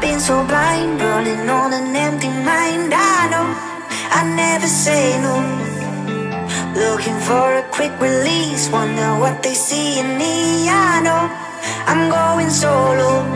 been so blind, running on an empty mind. I know I never say no. Looking for a quick release, wonder what they see in me. I know I'm going solo.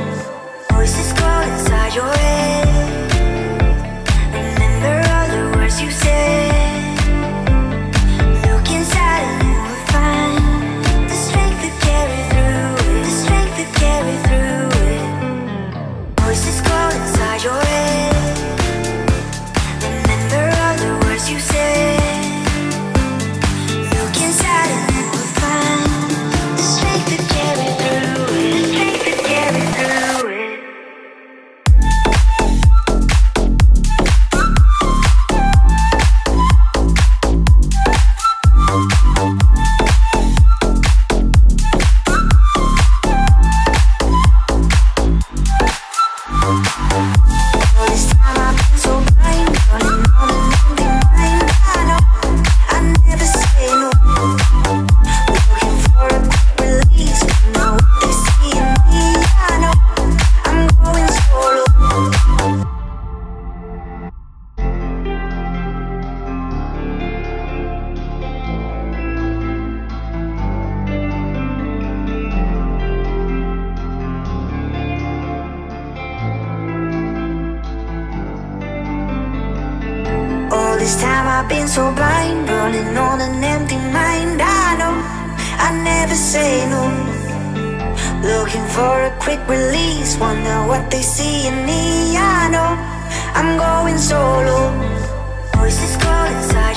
This time I've been so blind, running on an empty mind. I know I never say no. Looking for a quick release, wonder what they see in me. I know I'm going solo. Voices call inside